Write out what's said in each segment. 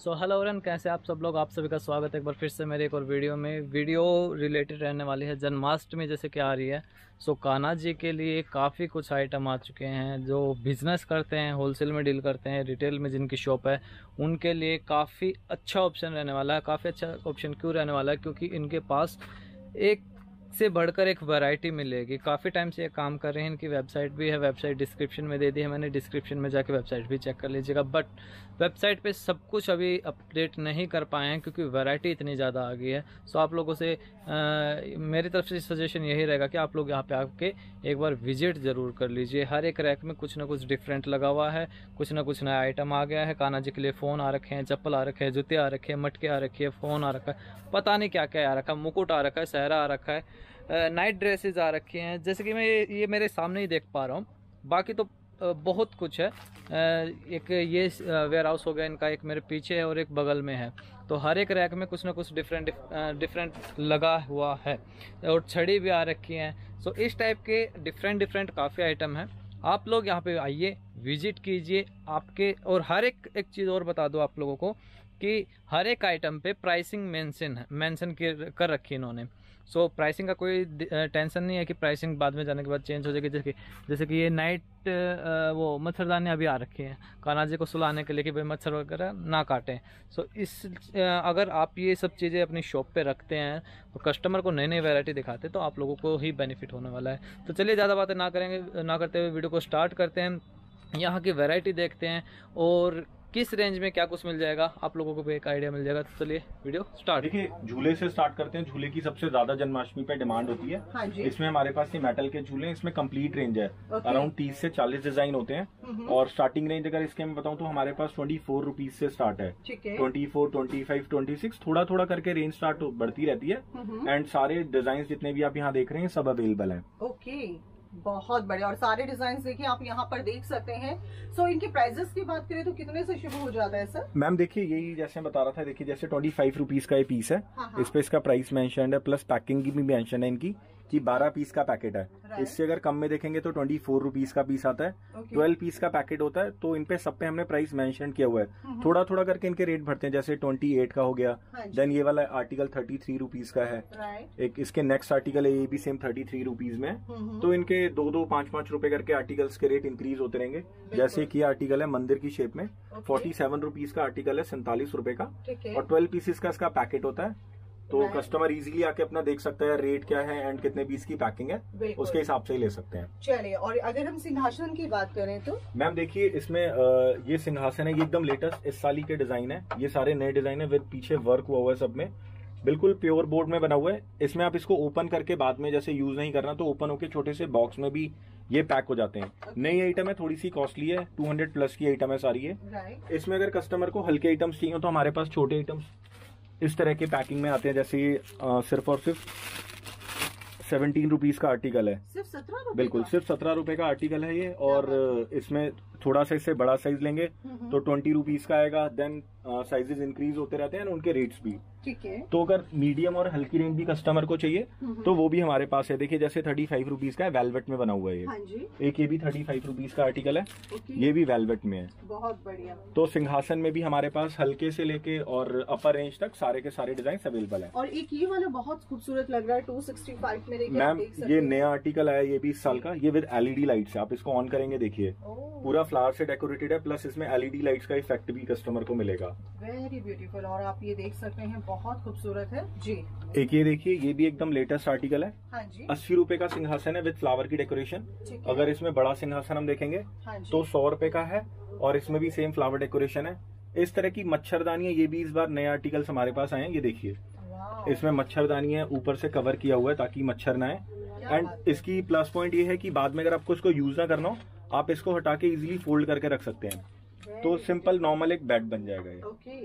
So hello एवरन कैसे आप सब लोग? आप सभी का स्वागत है एक बार फिर से मेरे एक और वीडियो में। वीडियो रिलेटेड रहने वाली है जन्माष्टमी जैसे कि आ रही है। सो so, कान्हा जी के लिए काफ़ी कुछ आइटम आ चुके हैं जो बिज़नेस करते हैं होलसेल में डील करते हैं रिटेल में जिनकी शॉप है उनके लिए काफ़ी अच्छा ऑप्शन रहने वाला है। काफ़ी अच्छा ऑप्शन क्यों रहने वाला है? क्योंकि इनके पास एक से बढ़कर एक वैरायटी मिलेगी। काफ़ी टाइम से ये काम कर रहे हैं इनकी वेबसाइट भी है वेबसाइट डिस्क्रिप्शन में दे दी है मैंने डिस्क्रिप्शन में जाके वेबसाइट भी चेक कर लीजिएगा। बट वेबसाइट पे सब कुछ अभी अपडेट नहीं कर पाए हैं क्योंकि वैरायटी इतनी ज़्यादा आ गई है। सो आप लोगों से आ, मेरी तरफ़ से सजेशन यही रहेगा कि आप लोग यहाँ पे आके एक बार विज़िट ज़रूर कर लीजिए। हर एक रैक में कुछ ना कुछ डिफरेंट लगा हुआ है कुछ ना कुछ नया आइटम आ गया है। काना जी के लिए फ़ोन आ रखे हैं चप्पल आ रखे हैं जूते आ रखे हैं मटके आ रखे हैं फ़ोन आ रखा है। पता नहीं क्या क्या आ रखा है मुकुट आ रखा है सहरा आ रखा है। नाइट ड्रेसेस आ रखे हैं। जैसे कि मैं ये मेरे सामने ही देख पा रहा हूँ। बाकी तो बहुत कुछ है। एक ये वेयर हाउस हो गया, इनका एक मेरे पीछे है और एक बगल में है। तो हर एक रैक में कुछ ना कुछ डिफरेंट डिफरेंट लगा हुआ है और छड़ी भी आ रखी हैं। सो इस टाइप के डिफरेंट डिफरेंट काफ़ी आइटम हैं। आप लोग यहाँ पे आइए विज़िट कीजिए आपके और हर एक एक चीज़ और बता दो आप लोगों को कि हर एक आइटम पे प्राइसिंग मेंशन है मेंशन कर रखी इन्होंने। सो so, प्राइसिंग का कोई टेंशन नहीं है कि प्राइसिंग बाद में जाने के बाद चेंज हो जाएगी। जैसे कि जैसे कि ये नाइट वो मच्छरदानी अभी आ रखे हैं। काना जी को सुलाने के लिए कि भाई मच्छर वगैरह ना काटें। सो so, इस अगर आप ये सब चीज़ें अपनी शॉप पे रखते हैं और कस्टमर को नई नई वैरायटी दिखाते तो आप लोगों को ही बेनिफिट होने वाला है। तो चलिए ज़्यादा बातें ना करेंगे ना करते हुए वीडियो को स्टार्ट करते हैं। यहाँ की वैरायटी देखते हैं और किस रेंज में क्या कुछ मिल जाएगा? आप लोगों को भी एक आइडिया मिल जाएगा। तो चलिए वीडियो स्टार्ट देखिए झूले से स्टार्ट करते हैं। झूले की सबसे ज़्यादा जन्माष्टमी पे डिमांड होती है। हाँ जी। इसमें हमारे पास ये मेटल के झूले इसमें कंप्लीट रेंज है। अराउंड तीस से चालीस डिज़ाइन होते हैं। हम्म। और स्टार्टिंग रेंज अगर इसके मैं बताऊँ तो हमारे पास ट्वेंटी फोर रुपीज़ से स्टार्ट है। Twenty four twenty five twenty six थोड़ा थोड़ा करके रेंज स्टार्ट बढ़ती रहती है। And hmm. सारे डिज़ाइन जितने भी आप यहाँ देख रहे हैं सब अवेलेबल है। ओके बहुत बड़े और सारे डिज़ाइन देखिए आप यहाँ पर देख सकते हैं। सो इनके प्राइजेस की बात करें तो कितने से शुरू हो जाता है सर मैम देखिए यही जैसे बता रहा था देखिए जैसे ट्वेंटी फाइव रुपीज़ का ये पीस है। हाँ, हाँ। इस पे इसका प्राइस मेंशन है प्लस पैकिंग की भी मेंशन है इनकी। कि 12 पीस का पैकेट है। इससे अगर कम में देखेंगे तो ट्वेंटी फोर रुपीज़ का पीस आता है। ट्वेल्व पीस का पैकेट होता है तो इन पे सब पे हमने प्राइस मेंशन किया हुआ है। हम्म। थोड़ा थोड़ा करके इनके रेट भरते हैं जैसे ट्वेंटी एट का हो गया। देन हाँ ये वाला आर्टिकल थर्टी थ्री रुपीज़ का है। एक इसके नेक्स्ट आर्टिकल है ये भी सेम थर्टी थ्री रुपीज़ में। हम्म। तो इनके दो दो पाँच पाँच रुपए करके आर्टिकल्स के रेट इंक्रीज होते रहेंगे। जैसे कि आर्टिकल है मंदिर की शेप में। फोर्टी सेवन रुपीज़ का आर्टिकल है सैंतालीस रुपए का। और ट्वेल्व पीसेस का इसका पैकेट होता है। तो कस्टमर इजीली आके अपना देख सकता है रेट क्या है एंड कितने पीस की पैकिंग है उसके हिसाब से ही ले सकते हैं। चलिए और अगर हम सिंहासन की बात करें तो? मैम देखिए इसमें ये सिंहासन है ये एकदम लेटेस्ट इस साली के डिज़ाइन है। ये सारे नए डिज़ाइन है विद पीछे वर्क हुआ हुआ है सब में। बिल्कुल प्योर बोर्ड में बना हुआ है। इसमें आप इसको ओपन करके बाद में जैसे यूज़ नहीं करना तो ओपन होके छोटे से बॉक्स में भी ये पैक हो जाते हैं। Okay. नई आइटम है थोड़ी सी कॉस्टली है 200 प्लस की आइटम है सारी है right. इसमें अगर कस्टमर को हल्के आइटम्स चाहिए तो हमारे पास छोटे आइटम्स इस तरह के पैकिंग में आते हैं जैसे सिर्फ़ और सिर्फ़ सेवनटीन रुपीज़ का आर्टिकल है। सिर्फ़ सत्रह बिल्कुल सिर्फ़ सत्रह रुपए का आर्टिकल है ये और इसमें थोड़ा सा इससे बड़ा साइज़ लेंगे तो ट्वेंटी रुपीज़ का आएगा देन साइजेस इंक्रीज होते रहते हैं उनके रेट्स भी। ठीक है। तो अगर मीडियम और हल्की रेंज भी कस्टमर को चाहिए तो वो भी हमारे पास है। देखिए जैसे थर्टी फाइव रुपीज़ का वेलवेट में बना हुआ है ये। हाँ एक ये भी थर्टी फाइव रुपीज़ का आर्टिकल है। ये भी वेलवेट में है। बहुत बढ़िया। तो सिंहासन में भी हमारे पास हल्के से लेके और अपर रेंज तक सारे के सारे डिज़ाइन अवेलेबल है। और एक ये वाला बहुत खूबसूरत लग रहा है टू सिक्सटी फाइव में मैम ये नया आर्टिकल आया ये भी इस साल का। ये विद एलईडी लाइट आप इसको ऑन करेंगे देखिए। पूरा फ्लावर से डेकोरेटेड है प्लस इसमें एलईडी लाइट्स का इफ़ेक्ट भी कस्टमर को मिलेगा। वेरी ब्यूटीफुल और आप ये देख सकते हैं बहुत खूबसूरत है। जी। एक ये देखिए ये भी एकदम लेटेस्ट आर्टिकल है। हाँ जी। अस्सी रूपए का सिंहासन है विद फ्लावर की डेकोरेशन अगर इसमें बड़ा सिंहासन हम देखेंगे हाँ तो सौ रुपये का है और इसमें भी सेम फ्लावर डेकोरेशन है। इस तरह की मच्छरदानी है ये भी इस बार नए आर्टिकल्स हमारे पास आए हैं ये देखिए। इसमें मच्छरदानी है ऊपर से कवर किया हुआ है ताकि मच्छर ना आए। एंड इसकी प्लस पॉइंट ये है कि बाद में अगर आपको इसको यूज़ ना करना हो आप इसको हटा के इजिली फोल्ड करके रख सकते हैं। तो सिंपल नॉर्मल एक बेड बन जाएगा ये। ओके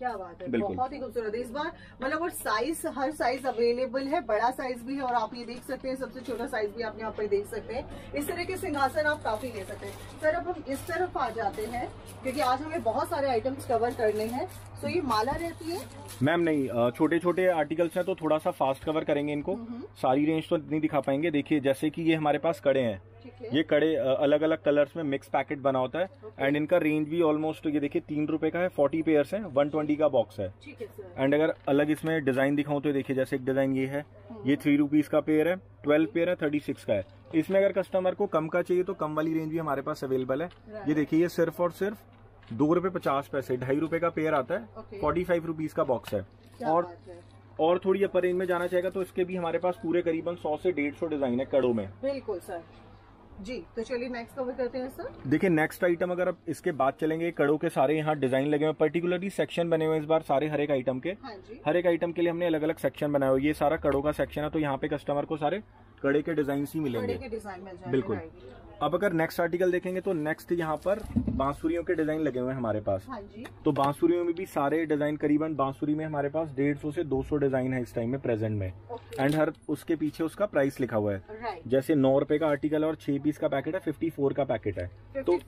क्या बात है बहुत ही खूबसूरत है। इस बार मतलब और साइज़ हर साइज़ अवेलेबल है बड़ा साइज़ भी है और आप ये देख सकते हैं सबसे छोटा साइज़ भी आप यहाँ पर देख सकते हैं। इस तरह के सिंहासन आप काफ़ी ले सकते हैं। सर अब हम इस तरफ़ आ जाते हैं क्योंकि आज हमें बहुत सारे आइटम्स कवर करने हैं। तो ये माला रहती है? मैम नहीं छोटे छोटे आर्टिकल्स हैं तो थोड़ा सा फास्ट कवर करेंगे इनको। सारी रेंज तो नहीं दिखा पाएँगे। देखिए जैसे कि ये हमारे पास कड़े हैं। ये कड़े अलग अलग कलर्स में मिक्स पैकेट बना होता है। And okay. इनका रेंज भी ऑलमोस्ट ये देखिए तीन रुपए का है फोर्टी पेयर्स है वन ट्वेंटी का बॉक्स है। एंड अगर अलग इसमें डिज़ाइन दिखाऊँ तो देखिए जैसे एक डिज़ाइन ये है ये थ्री रुपीज़ का पेयर है ट्वेल्व पेयर है थर्टी सिक्स का है। इसमें अगर कस्टमर को कम का चाहिए तो कम वाली रेंज भी हमारे पास अवेलेबल है। ये देखिए ये सिर्फ़ और सिर्फ़ दो रुपए पचास पैसे ढाई रुपए का पेयर आता है फोर्टी फाइव रुपीज़ का बॉक्स है। और और थोड़ी अपर रेंज में जाना चाहेगा तो इसके भी हमारे पास पूरे करीबन सौ से डेढ़ सौ डिज़ाइन है कड़ों में। बिल्कुल सर जी तो चलिए नेक्स्ट कवर करते हैं सर देखिए नेक्स्ट आइटम अगर आप इसके बाद चलेंगे कड़ों के सारे यहाँ डिज़ाइन लगे हुए पर्टिकुलरली सेक्शन बने हुए इस बार सारे हर एक आइटम के। हाँ हर एक आइटम के लिए हमने अलग अलग सेक्शन बनाए हुआ ये सारा कड़ों का सेक्शन है तो यहाँ पे कस्टमर को सारे कड़े के डिज़ाइन ही मिलेंगे। बिल्कुल। अब अगर नेक्स्ट आर्टिकल देखेंगे तो नेक्स्ट यहाँ पर बांसुरियों के डिज़ाइन लगे हुए हैं हमारे पास। हाँ जी। तो बांसुरियों में भी सारे डिज़ाइन करीबन बांसुरी में हमारे पास डेढ़ सौ से दो सौ डिज़ाइन है इस टाइम में प्रेजेंट में। एंड हर उसके पीछे उसका प्राइस लिखा हुआ है। जैसे नौ रुपए का आर्टिकल और छह पीस का पैकेट है फिफ्टी फोर का पैकेट है तो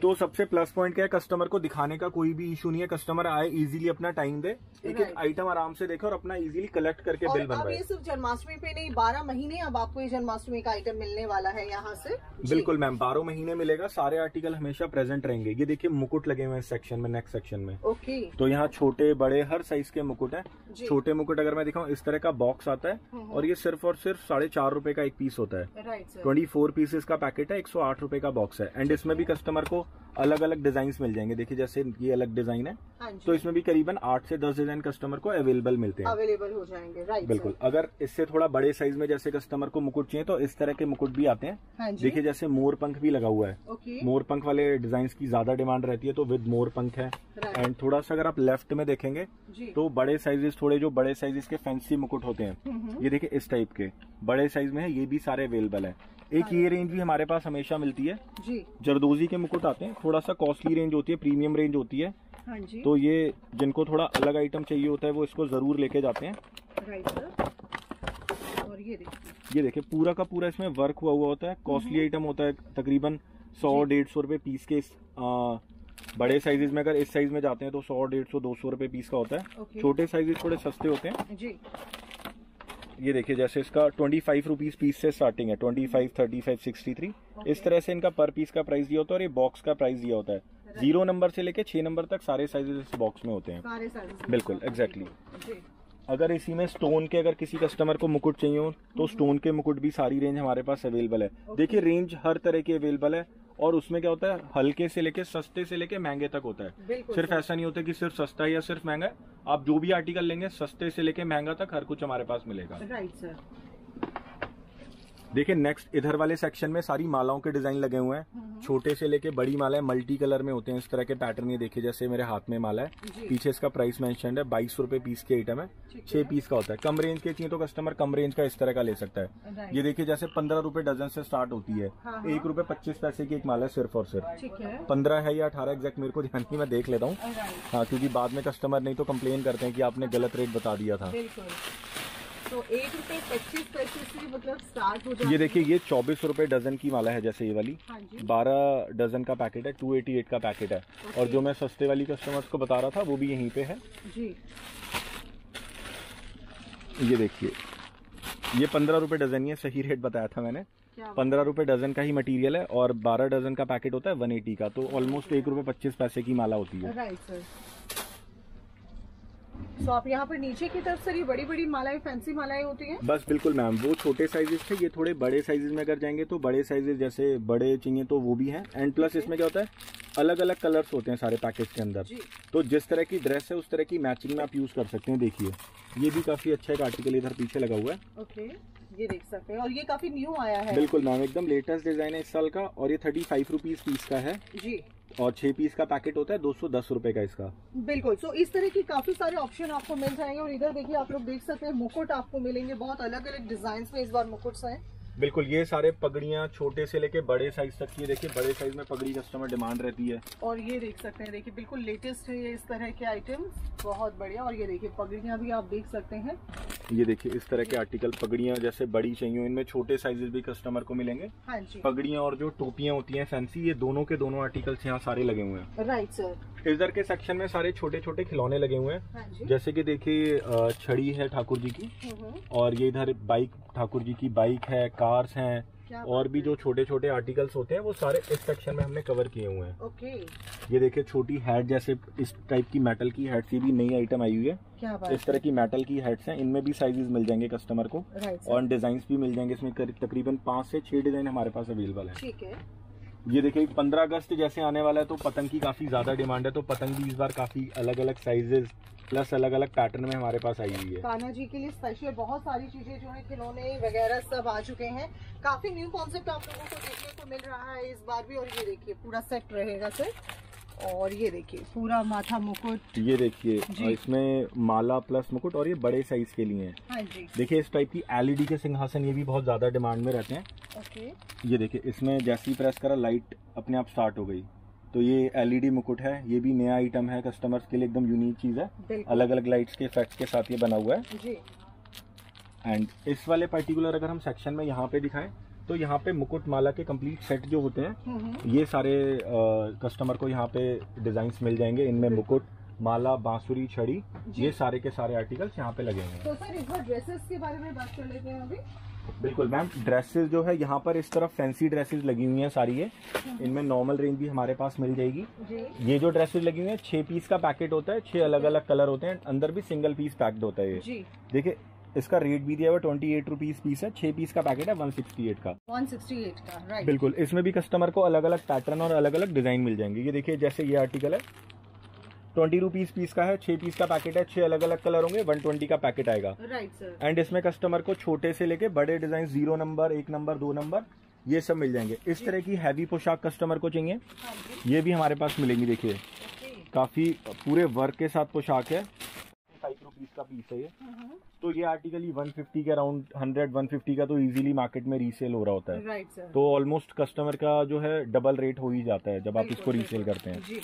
तो सबसे प्लस पॉइंट क्या है? कस्टमर को दिखाने का कोई भी इशू नहीं है। कस्टमर आए इजिली अपना टाइम दे। एक एक आइटम आराम से देखे और अपना इजिली कलेक्ट करके बिल बनवाए। सिर्फ़ जन्माष्टमी पे नहीं बारह महीने अब आपको ये जन्माष्टमी का आइटम मिलने वाला है यहाँ से। बिल्कुल मैम बारह महीने मिलेगा सारे आर्टिकल हमेशा प्रेजेंट रहेंगे। ये देखिए मुकुट लगे हुए हैं सेक्शन में नेक्स्ट सेक्शन में। ओके। तो यहाँ छोटे बड़े हर साइज़ के मुकुट हैं। छोटे मुकुट अगर मैं दिखाऊँ इस तरह का बॉक्स आता है हम्म, हम्म। और ये सिर्फ़ और सिर्फ़ साढ़े चार रूपए का एक पीस होता है। ट्वेंटी फोर पीसेस का पैकेट है एक सौ आठ रूपए का बॉक्स है। एंड इसमें भी कस्टमर को अलग अलग डिज़ाइन मिल जाएँगे। देखिए जैसे ये अलग डिज़ाइन है हाँ तो इसमें भी करीबन आठ से दस डिज़ाइन कस्टमर को अवेलेबल मिलते हैं। अवेलेबल हो जाएँगे राइट बिल्कुल। अगर इससे थोड़ा बड़े साइज़ में जैसे कस्टमर को मुकुट चाहिए तो इस तरह के मुकुट भी आते हैं। हाँ देखिए जैसे मोर पंख भी लगा हुआ है। मोर पंख वाले डिज़ाइन की ज़्यादा डिमांड रहती है तो विद मोर पंख है। एंड थोड़ा सा अगर आप लेफ़्ट में देखेंगे तो बड़े साइजेस थोड़े जो बड़े साइजेस के फैंसी मुकुट होते हैं। हम्म, हम्म। ये देखिए इस टाइप के। बड़े साइज़ में है ये भी सारे अवेलेबल है। एक ये रेंज भी हमारे पास हमेशा मिलती है। जी। जरदोजी के मुकुट आते हैं थोड़ा सा कॉस्टली रेंज होती है प्रीमियम रेंज होती है। हाँ जी। तो ये जिनको थोड़ा अलग आइटम चाहिए होता है वो इसको ज़रूर लेके जाते हैं। राइट सर और ये देखिए। ये देखिए पूरा का पूरा इसमें वर्क हुआ हुआ होता है। कॉस्टली आइटम होता है तकरीबन सौ डेढ़ सौ रुपए पीस के आ, बड़े साइजेस में अगर इस साइज़ में जाते हैं तो सौ डेढ़ सौ दो सौ रुपए पीस का होता है। छोटे साइजेस थोड़े सस्ते होते हैं। जी। ये देखिए जैसे इसका ट्वेंटी फाइव रुपीज़ पीस से स्टार्टिंग है twenty five thirty five sixty three इस तरह से इनका पर पीस का प्राइस दिया होता है और ये बॉक्स का प्राइस दिया होता है। ज़ीरो नंबर से लेके छह नंबर तक सारे साइजेस इस बॉक्स में होते हैं। बिल्कुल एग्जैक्टली अगर इसी में स्टोन के अगर किसी कस्टमर को मुकुट चाहिए हो तो स्टोन हम्म। के मुकुट भी सारी रेंज हमारे पास अवेलेबल है। देखिए रेंज हर तरह की अवेलेबल है। और उसमें क्या होता है हल्के से लेके सस्ते से लेके महँगे तक होता है। सिर्फ़ ऐसा नहीं होता कि सिर्फ़ सस्ता या सिर्फ़ महँगा आप जो भी आर्टिकल लेंगे सस्ते से लेके महँगा तक हर कुछ हमारे पास मिलेगा। राइट सर देखिए नेक्स्ट इधर वाले सेक्शन में सारी मालाओं के डिज़ाइन लगे हुए हैं। हम्म। छोटे से लेके बड़ी माला है मल्टी कलर में होते हैं। इस तरह के पैटर्न ये देखिए जैसे मेरे हाथ में माला है। पीछे इसका प्राइस मेंशन है बाईस रूपए पीस के आइटम है। छह पीस का होता है। कम रेंज के चाहिए तो कस्टमर कम रेंज का इस तरह का ले सकता है। ये देखिए जैसे पंद्रह रूपए डजन से स्टार्ट होती है। हाँ, हाँ। एक रूपए पच्चीस पैसे की एक माला है सिर्फ़ और सिर्फ़। पंद्रह है या अठारह एग्जैक्ट मेरे को ध्यान नहीं मैं देख लेता हूँ। हाँ क्योंकि बाद में कस्टमर नहीं तो कम्प्लेन करते हैं कि आपने गलत रेट बता दिया था। तो एक रुपए पच्चीस पैसे से मतलब स्टार्ट हो जाए ये देखिए ये चौबीस रूपए डजन की माला है जैसे ये वाली। हाँ बारह डजन का पैकेट है टू एटी एट का पैकेट है। और जो मैं सस्ते वाली कस्टमर्स को बता रहा था वो भी यहीं पे है। जी। ये देखिए ये पंद्रह रूपए डजन ही है सही रेट बताया था मैंने। पंद्रह रूपए डजन का ही मटेरियल है और बारह डजन का पैकेट होता है वन एटी का तो ऑलमोस्ट एक रूपए पच्चीस पैसे की माला होती है। राइट सर तो आप यहाँ पर नीचे की तरफ़ सर ये बड़ी बड़ी मालाएँ फैंसी मालाएँ होती हैं? बस बिल्कुल मैम वो छोटे साइजेस थे ये थोड़े बड़े साइजेस में अगर जाएँगे तो बड़े साइजेस जैसे बड़े चाहिए तो वो भी हैं। एंड प्लस इसमें क्या होता है? अलग अलग कलर्स होते हैं सारे पैकेज के अंदर। तो जिस तरह की ड्रेस है उस तरह की मैचिंग में आप यूज़ कर सकते हैं देखिए। ये भी काफ़ी अच्छा एक आर्टिकल इधर पीछे लगा हुआ है। ओके ये देख सकते हैं। और ये काफ़ी न्यू आया है। बिल्कुल मैम एकदम लेटेस्ट डिज़ाइन है इस साल का और ये थर्टी फाइव रुपीज़ पीस का है। जी। और छह पीस का पैकेट होता है दो सौ दस रूपए का इसका। बिल्कुल। सो इस तरह की काफ़ी सारे ऑप्शन आपको मिल जाएँगे और इधर देखिए आप लोग देख सकते हैं मुकुट आपको मिलेंगे बहुत अलग अलग डिज़ाइन में इस बार मुकुट है। बिल्कुल ये सारे पगड़ियाँ छोटे से लेके बड़े साइज़ तक की देखिए बड़े साइज़ में पगड़ी कस्टमर डिमांड रहती है। और ये देख सकते हैं देखिए बिल्कुल लेटेस्ट है ये इस तरह के आइटम बहुत बढ़िया। और ये देखिए पगड़ियाँ भी आप देख सकते हैं। ये देखिए इस तरह के आर्टिकल पगड़ियाँ जैसे बड़ी चाहिए इनमें छोटे साइजेस भी कस्टमर को मिलेंगे। हाँ जी। पगड़ियाँ और जो टोपियाँ होती हैं फैंसी ये दोनों के दोनों आर्टिकल्स यहाँ सारे लगे हुए हैं। राइट सर इधर के सेक्शन में सारे छोटे छोटे खिलौने लगे हुए हैं। हाँ जी। जैसे कि देखिए छड़ी है ठाकुर जी की हम्म, और ये इधर बाइक ठाकुर जी की बाइक है कार्स हैं। और भी जो छोटे छोटे आर्टिकल्स होते हैं वो सारे इस सेक्शन में हमने कवर किए हुए हैं। ओके। ये देखिए छोटी हेड जैसे इस टाइप की मेटल की हेड की भी नई आइटम आई हुई है। क्या बात इस तरह की मेटल की हेड्स हैं इनमें भी साइजेस मिल जाएँगे कस्टमर को। और डिज़ाइन भी मिल जाएँगे इसमें तकरीबन पाँच से छह डिज़ाइन हमारे पास अवेलेबल है। ठीक है। ये देखिए, पंद्रह अगस्त जैसे आने वाला है तो पतंग की काफ़ी ज़्यादा डिमांड है तो पतंग भी इस बार काफ़ी अलग अलग साइजेस प्लस अलग अलग पैटर्न में हमारे पास आई हुई है। कान्हा जी के लिए स्पेशल बहुत सारी चीज़ें जो है, खिलौने वगैरह सब आ चुके हैं। काफ़ी न्यू कॉन्सेप्ट आप लोगों को देखने को मिल रहा है इस बार भी, और ये देखिए, पूरा सेट रहेगा सर और ये देखिए पूरा माथा मुकुट। ये देखिए और इसमें माला प्लस मुकुट और ये बड़े साइज़ के लिए हैं। हाँ जी। देखिए इस टाइप की एलईडी के सिंहासन ये भी बहुत ज़्यादा डिमांड में रहते हैं। ओके। ये देखिए इसमें जैसे ही प्रेस करा लाइट अपने आप स्टार्ट हो गई। तो ये एलईडी मुकुट है ये भी नया आइटम है कस्टमर्स के लिए एकदम यूनिक चीज़ है। अलग अलग लाइट्स के इफेक्ट्स के साथ ये बना हुआ है। जी। एंड इस वाले पर्टिकुलर अगर हम सेक्शन में यहाँ पे दिखाएँ तो यहाँ पे मुकुट माला के कंप्लीट सेट जो होते हैं हम्म, हम्म, ये सारे कस्टमर को यहाँ पे डिज़ाइन मिल जाएँगे। इनमें मुकुट माला बांसुरी छड़ी ये सारे के सारे आर्टिकल्स यहाँ पे लगे हुए हैं। तो सर इस बार ड्रेसेस के बारे में बात कर लेते हैं अभी। बिल्कुल मैम ड्रेसेस जो है यहाँ पर इस तरफ़ फैंसी ड्रेसेस लगी हुई हैं सारी ये। इनमें नॉर्मल रेंज भी हमारे पास मिल जाएगी। जी। ये जो ड्रेसेस लगी हुई है छह पीस का पैकेट होता है छह अलग अलग कलर होते हैं अंदर भी सिंगल पीस पैक्ड होता है ये। जी। देखिए इसका रेट भी दिया हुआ ट्वेंटी एट रुपीज़ पीस है छह पीस का पैकेट है वन सिक्सटी एट का 168 का राइट बिल्कुल इसमें भी कस्टमर को अलग अलग पैटर्न और अलग अलग डिज़ाइन मिल जाएँगे। ये देखिए जैसे ये आर्टिकल है ट्वेंटी रुपीज़ पीस का है छह पीस का पैकेट है छह अलग अलग कलर होंगे वन ट्वेंटी का पैकेट आएगा। राइट सर एंड इसमें कस्टमर को छोटे से लेके बड़े डिज़ाइन ज़ीरो नंबर एक नंबर दो नंबर ये सब मिल जाएँगे। इस तरह की हैवी पोशाक कस्टमर को चाहिए। हाँ ये भी हमारे पास मिलेंगी देखिए। काफ़ी पूरे वर्क के साथ पोशाक है। फाइव रुपीज़ का पीस है ये। हम्म, तो ये आर्टिकल ही 150 के अराउंड 100 150 का तो इजीली मार्केट में रीसेल हो रहा होता है। राइट सर तो ऑलमोस्ट कस्टमर का जो है डबल रेट हो ही जाता है जब आप इसको रीसेल करते हैं। जी।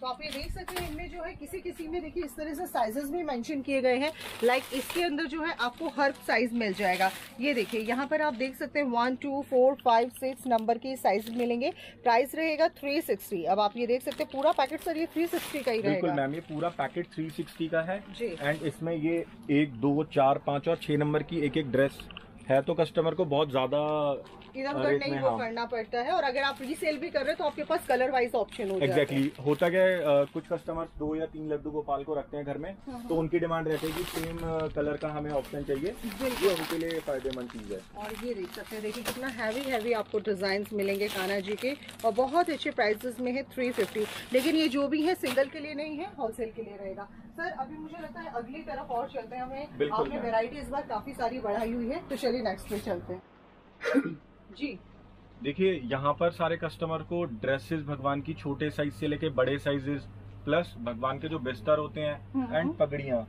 तो आप ये देख सकते हैं इनमें जो है किसी किसी में देखिए इस तरह से साइजेस भी मेंशन किए गए हैं। लाइक इसके अंदर जो है आपको हर साइज़ मिल जाएगा। ये देखिए यहाँ पर आप देख सकते हैं one two four five six number के साइज़ मिलेंगे। प्राइस रहेगा थ्री सिक्सटी अब आप ये देख सकते हैं पूरा पैकेट सर ये थ्री सिक्सटी का ही बिल्कुल मैम ये पूरा पैकेट 360 का है। जी। एंड इसमें ये एक दो चार पाँच और छह नंबर की एक एक ड्रेस है तो कस्टमर को बहुत ज़्यादा इधर उधर नहीं में, वो हाँ। करना पड़ता है और अगर आप रीसेल भी कर रहे हो तो आपके पास कलर वाइज ऑप्शन हो है। एग्जैक्टली होता क्या है कुछ कस्टमर दो या तीन लड्डू गोपाल को रखते हैं घर में हाँ, तो उनकी डिमांड रहती है कि सेम कलर का हमें ऑप्शन चाहिए ये उनके लिए फ़ायदेमंद चीज़ है। और ये देख सकते हैं देखिए कितना हैवी हैवी आपको डिज़ाइन मिलेंगे कान्हा जी के और बहुत अच्छे प्राइसेस में है 350 लेकिन ये जो भी है सिंगल के लिए नहीं है होलसेल के लिए रहेगा। सर अभी मुझे लगता है अगली तरफ़ और चलते हैं। हमें आपने वेराइटी इस बार काफ़ी सारी बढ़ाई हुई है तो चलिए नेक्स्ट पे चलते हैं। जी। देखिए यहाँ पर सारे कस्टमर को ड्रेसेस भगवान की छोटे साइज़ से लेके बड़े साइजेस प्लस भगवान के जो बिस्तर होते हैं हम्म। एंड पगड़िया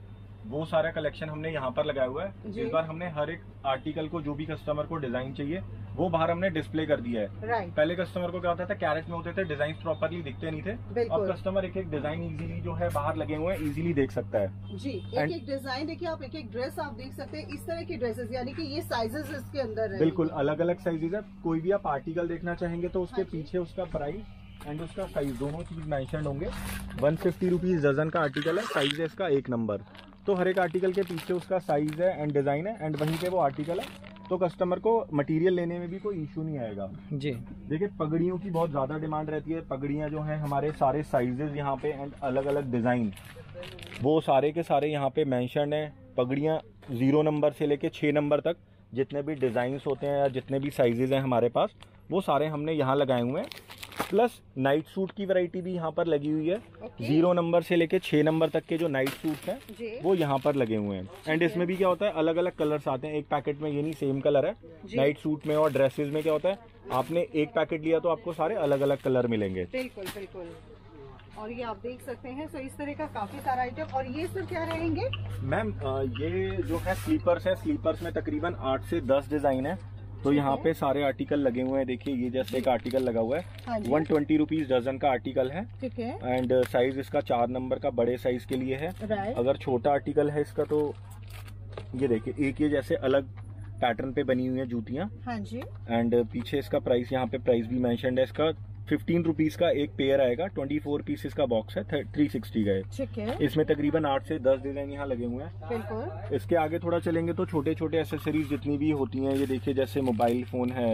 वो सारा कलेक्शन हमने यहाँ पर लगाया हुआ है। इस बार हमने हर एक आर्टिकल को जो भी कस्टमर को डिज़ाइन चाहिए वो बाहर हमने डिस्प्ले कर दिया है। राइट पहले कस्टमर को क्या होता था कैरेट में होते थे डिज़ाइन प्रॉपरली दिखते नहीं थे। अब कस्टमर एक एक डिज़ाइन इजीली जो है बाहर लगे हुए हैं इजीली देख सकता है। जी एक And- एक डिज़ाइन देखिए आप एक एक ड्रेस आप देख सकते हैं इस तरह की ड्रेसेस यानी कि ये साइजेस इसके अंदर है। बिल्कुल अलग अलग साइजेस है। कोई भी आप आर्टिकल देखना चाहेंगे तो उसके हाँ पीछे उसका प्राइस एंड उसका साइज़ दोनों चीज़ मेंशन होंगे। वन फिफ्टी रुपीज़ डजन का आर्टिकल है साइज़ है इसका एक नंबर तो हर एक आर्टिकल के पीछे उसका साइज़ है एंड डिज़ाइन है एंड वहीं पे वो आर्टिकल है। तो कस्टमर को मटेरियल लेने में भी कोई इशू नहीं आएगा। जी। देखिए पगड़ियों की बहुत ज़्यादा डिमांड रहती है। पगड़ियाँ जो हैं हमारे सारे साइजेस यहाँ पे एंड अलग अलग डिज़ाइन वो सारे के सारे यहाँ पे मेंशन है। पगड़ियाँ ज़ीरो नंबर से लेके छः नंबर तक जितने भी डिजाइन्स होते हैं या जितने भी साइजेज़ हैं हमारे पास वो सारे हमने यहाँ लगाए हुए हैं। प्लस नाइट सूट की वैरायटी भी यहाँ पर लगी हुई है। ओके। ज़ीरो नंबर से लेके छः नंबर तक के जो नाइट सूट हैं वो यहाँ पर लगे हुए हैं। एंड इसमें भी क्या होता है अलग अलग कलर्स आते हैं। एक पैकेट में ये नहीं सेम कलर है। नाइट सूट में और ड्रेसेस में क्या होता है आपने एक पैकेट लिया तो आपको सारे अलग अलग कलर मिलेंगे। बिल्कुल बिल्कुल। और ये आप देख सकते हैं सो इस तरह का काफ़ी सारा आइटम और ये सर क्या रहेंगे? मैम ये जो है स्लीपर्स है स्लीपर्स में तकरीबन आठ से दस डिज़ाइन है। तो यहाँ पे सारे आर्टिकल लगे हुए हैं देखिए ये जैसे एक आर्टिकल लगा हुआ हाँ। वन ट्वेंटी रुपीज़ डजन का आर्टिकल है। ठीक है। एंड साइज़ इसका चार नंबर का बड़े साइज़ के लिए है। अगर छोटा आर्टिकल है इसका तो ये देखिए एक ये जैसे अलग पैटर्न पे बनी हुई है जूतियाँ। हाँ एंड पीछे इसका प्राइस यहाँ पे प्राइस भी मैंशन है इसका। फिफ्टीन रुपीज़ का एक पेयर आएगा ट्वेंटी फोर पीसेस का बॉक्स है थ्री सिक्सटी का है। इसमें तकरीबन आठ से दस डिज़ाइन यहाँ लगे हुए हैं। बिल्कुल। इसके आगे थोड़ा चलेंगे तो छोटे छोटे एसेसरीज जितनी भी होती हैं ये देखिए जैसे मोबाइल फ़ोन है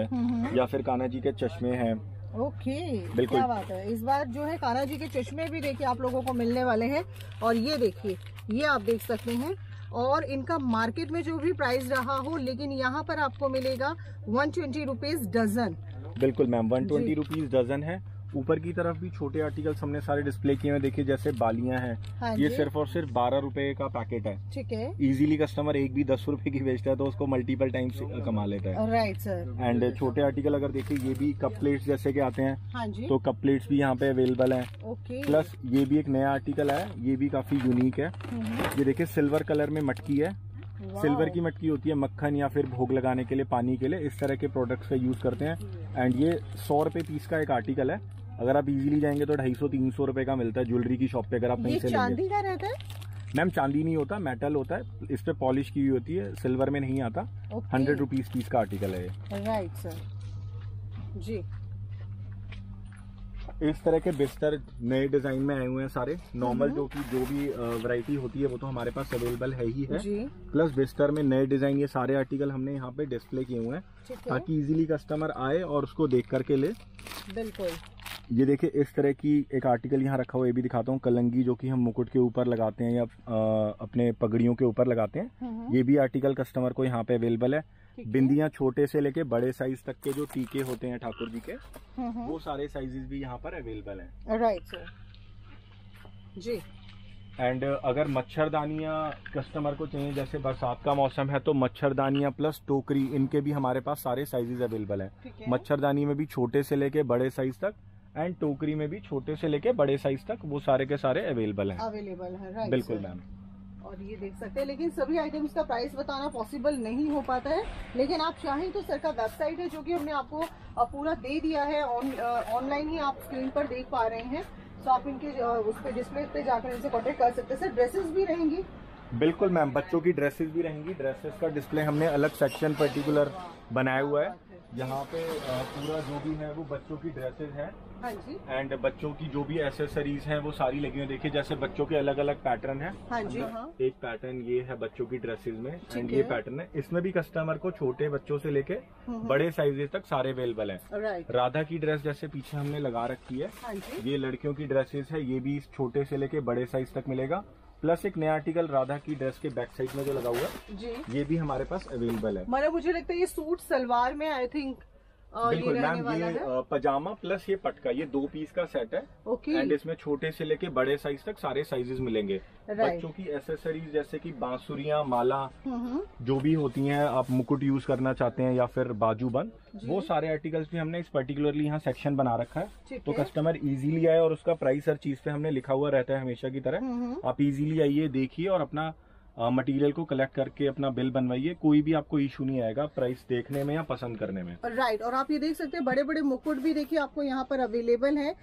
या फिर कान्हा जी के चश्मे हैं। ओके बिल्कुल। क्या बात है। इस बार जो है कान्हा जी के चश्मे भी देखिए आप लोगों को मिलने वाले हैं। और ये देखिए ये आप देख सकते हैं। और इनका मार्केट में जो भी प्राइस रहा हो लेकिन यहाँ पर आपको मिलेगा वन ट्वेंटी रुपीज़ डजन बिल्कुल ma'am one twenty rupees dozen है। ऊपर की तरफ़ भी छोटे आर्टिकल्स हमने सारे डिस्प्ले किए हुए हैं। देखिए जैसे बालियाँ हैं हाँ ये सिर्फ़ और सिर्फ़ बारह रुपए का पैकेट है। ठीक है। इजीली कस्टमर एक भी दस रुपए की बेचता है तो उसको मल्टीपल टाइम्स कमा लेता है। राइट सर एंड छोटे आर्टिकल अगर देखिए ये भी कप प्लेट्स जैसे के आते हैं हाँ जी। तो कप प्लेट्स भी यहाँ पे अवेलेबल है। ओके प्लस ये भी एक नया आर्टिकल है ये भी काफ़ी यूनिक है। हम्म, ये देखिए सिल्वर कलर में मटकी है। सिल्वर की मटकी होती है मक्खन या फिर भोग लगाने के लिए पानी के लिए इस तरह के प्रोडक्ट्स का यूज़ करते हैं। एंड ये सौ रुपए पीस का एक आर्टिकल है। अगर आप इजीली जाएँगे तो ढाई सौ तीन सौ रुपए का मिलता है ज्वेलरी की शॉप पे अगर आप कहीं से चांदी का रहता है? मैम चांदी नहीं होता मेटल होता है। इस पे पॉलिश की हुई होती है सिल्वर में नहीं आता। हंड्रेड रुपीज़ पीस का आर्टिकल है ये। Right sir ji. इस तरह के बिस्तर नए डिज़ाइन में आए हुए हैं सारे। नॉर्मल। जो कि जो भी वैरायटी होती है वो तो हमारे पास अवेलेबल है ही है। जी। प्लस बिस्तर में नए डिज़ाइन ये सारे आर्टिकल हमने यहाँ पे डिस्प्ले किए हुए हैं है। ताकि इजीली कस्टमर आए और उसको देख करके ले। बिल्कुल। ये देखिए इस तरह की एक आर्टिकल यहाँ रखा हुआ ये भी दिखाता हूँ। कलंगी जो कि हम मुकुट के ऊपर लगाते हैं या अपने पगड़ियों के ऊपर लगाते हैं हम्म, ये भी आर्टिकल कस्टमर को यहाँ पे अवेलेबल है। बिंदियाँ छोटे से लेके बड़े साइज़ तक के जो टीके होते हैं ठाकुर जी के हम्म, वो सारे साइजेस भी यहाँ पर अवेलेबल है। Right sir ji. एंड अगर मच्छरदानियाँ कस्टमर को चाहिए जैसे बरसात का मौसम है तो मच्छरदानियाँ प्लस टोकरी इनके भी हमारे पास सारे साइजेस अवेलेबल है। मच्छरदानी में भी छोटे से लेके बड़े साइज़ तक एंड टोकरी में भी छोटे से लेके बड़े साइज़ तक वो सारे के सारे अवेलेबल हैं। अवेलेबल है राइट बिल्कुल मैम और ये देख सकते हैं लेकिन सभी आइटम्स का प्राइस बताना पॉसिबल नहीं हो पाता है। लेकिन आप चाहें तो सर का वेबसाइट है जो कि हमने आपको पूरा दे दिया है ऑनलाइन ही आप स्क्रीन पर देख पा रहे हैं। तो आप इनके उस पे डिस्प्ले पे जाकर इनसे कॉन्टेक्ट कर सकते हैं। सर ड्रेसेस भी रहेंगी? बिल्कुल मैम बच्चों की ड्रेसेस भी रहेंगी। ड्रेसेस का डिस्प्ले हमने अलग सेक्शन पर्टिकुलर बनाया हुआ है। यहाँ पे पूरा जो भी है वो बच्चों की ड्रेसेस हैं। हाँ जी। एंड बच्चों की जो भी एसेसरीज हैं वो सारी लगी हुई देखिए जैसे बच्चों के अलग अलग पैटर्न है। हाँ जी हाँ। एक पैटर्न ये है बच्चों की ड्रेसेस में एंड ये पैटर्न है। इसमें भी कस्टमर को छोटे बच्चों से लेके हम्म। बड़े साइजेस तक सारे अवेलेबल है। राधा की ड्रेस जैसे पीछे हमने लगा रखी है। हाँ जी। ये लड़कियों की ड्रेसेस है ये भी छोटे से लेके बड़े साइज़ तक मिलेगा। प्लस एक नया आर्टिकल राधा की ड्रेस के बैक साइड में जो लगा हुआ है जी। ये भी हमारे पास अवेलेबल है। मतलब मुझे लगता है ये सूट सलवार में आई थिंक बिल्कुल मैम ये पजामा प्लस ये पटका ये दो पीस का सेट है। ओके। एंड इसमें छोटे से लेके बड़े साइज़ तक सारे साइजेस मिलेंगे। बच्चों की एसेसरीज जैसे कि बांसुरियाँ माला जो भी होती हैं आप मुकुट यूज़ करना चाहते हैं या फिर बाजू बंद वो सारे आर्टिकल्स भी हमने इस पर्टिकुलरली यहाँ सेक्शन बना रखा है। तो कस्टमर इजीली आए और उसका प्राइस हर चीज़ पे हमने लिखा हुआ रहता है हमेशा की तरह। आप इजीली आइए देखिए और अपना मटेरियल को कलेक्ट करके अपना बिल बनवाइए, कोई भी आपको इशू नहीं आएगा प्राइस देखने में या पसंद करने में। राइट और आप ये देख सकते हैं बड़े बड़े मुकुट भी देखिए आपको यहाँ पर अवेलेबल है।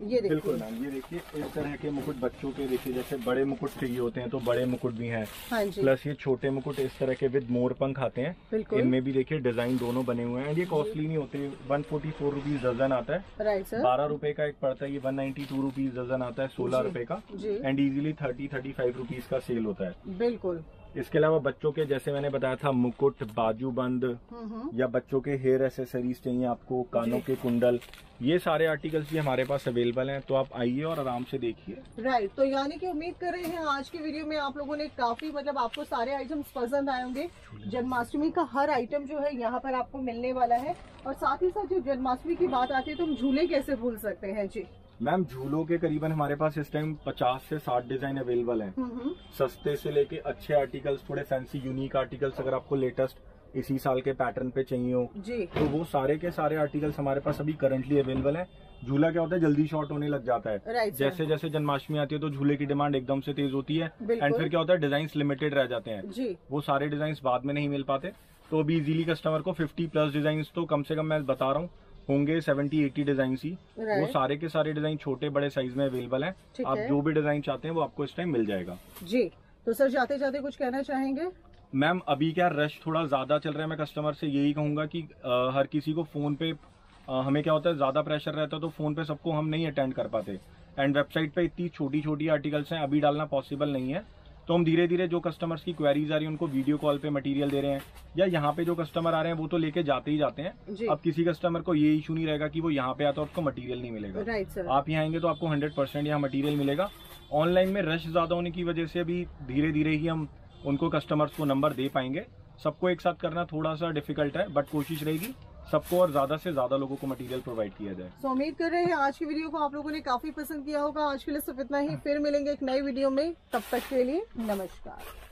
ये बिल्कुल मैम ये देखिए इस तरह के मुकुट बच्चों के देखिए जैसे बड़े मुकुट चाहिए होते हैं तो बड़े मुकुट भी हैं। हाँ जी। प्लस ये छोटे मुकुट इस तरह के विद मोर पंख आते हैं। इनमें भी देखिए डिज़ाइन दोनों बने हुए हैं। ये कॉस्टली नहीं होते one forty four rupees dozen आता है। राइट सर बारह रुपए का एक पड़ता है ये one ninety two rupees dozen आता है सोलह। रुपए का। And easily thirty thirty five rupees का सेल होता है। बिल्कुल। इसके अलावा बच्चों के जैसे मैंने बताया था मुकुट बाजू बंद हम्म या बच्चों के हेयर एसेसरीज चाहिए आपको कानों के कुंडल ये सारे आर्टिकल्स भी हमारे पास अवेलेबल हैं तो आप आइए और आराम से देखिए। राइट तो यानी कि उम्मीद कर रहे हैं आज के वीडियो में आप लोगों ने काफ़ी मतलब आपको सारे आइटम्स पसंद आए होंगे। जन्माष्टमी का हर आइटम जो है यहाँ पर आपको मिलने वाला है। और साथ ही साथ जो जन्माष्टमी की बात आती है तो हम झूले कैसे भूल सकते हैं? जी। मैम झूलों के करीबन हमारे पास इस टाइम 50 से 60 डिज़ाइन अवेलेबल हैं। हम्म सस्ते से लेके अच्छे आर्टिकल्स थोड़े फैंसी यूनिक आर्टिकल्स अगर आपको लेटेस्ट इसी साल के पैटर्न पे चाहिए हो जी। तो वो सारे के सारे आर्टिकल्स हमारे पास अभी करंटली अवेलेबल हैं। झूला क्या होता है जल्दी शॉर्ट होने लग जाता है। राइट जैसे जैसे जन्माष्टमी आती है तो झूले की डिमांड एकदम से तेज होती है। एंड फिर क्या होता है डिज़ाइन लिमिटेड रह जाते हैं। जी। वो सारे डिज़ाइन बाद में नहीं मिल पाते। तो अभी इजीली कस्टमर को 50 प्लस डिज़ाइन तो कम से कम मैं बता रहा हूँ होंगे 70 80 डिज़ाइन ही वो सारे के सारे डिज़ाइन छोटे बड़े साइज़ में अवेलेबल हैं। आप है। जो भी डिज़ाइन चाहते हैं वो आपको इस टाइम मिल जाएगा। जी। तो सर जाते जाते कुछ कहना चाहेंगे? मैम अभी क्या रश थोड़ा ज़्यादा चल रहा है? मैं कस्टमर से यही कहूँगा कि अ, हर किसी को फ़ोन पे अ, हमें क्या होता है ज़्यादा प्रेशर रहता है तो फ़ोन पे सबको हम नहीं अटेंड कर पाते। एंड वेबसाइट पे इतनी छोटी छोटी आर्टिकल्स हैं अभी डालना पॉसिबल नहीं है। तो हम धीरे धीरे जो कस्टमर्स की क्वेरीज आ रही है उनको वीडियो कॉल पे मटेरियल दे रहे हैं या यहाँ पे जो कस्टमर आ रहे हैं वो तो लेके जाते ही जाते हैं। अब किसी कस्टमर को ये इशू नहीं रहेगा कि वो यहाँ पे आता है और उसको मटेरियल नहीं मिलेगा। राइट सर आप यहाँ आएँगे तो आपको हंड्रेड परसेंट यहाँ मटीरियल मिलेगा। ऑनलाइन में रश ज़्यादा होने की वजह से अभी धीरे धीरे ही हम उनको कस्टमर्स को नंबर दे पाएँगे। सबको एक साथ करना थोड़ा सा डिफ़िकल्ट है बट कोशिश रहेगी। सबको और ज़्यादा से ज़्यादा लोगों को मटेरियल प्रोवाइड किया जाए। तो उम्मीद कर रहे हैं आज की वीडियो को आप लोगों ने काफ़ी पसंद किया होगा। आज के लिए सिर्फ़ इतना ही। फिर मिलेंगे एक नई वीडियो में। तब तक के लिए नमस्कार।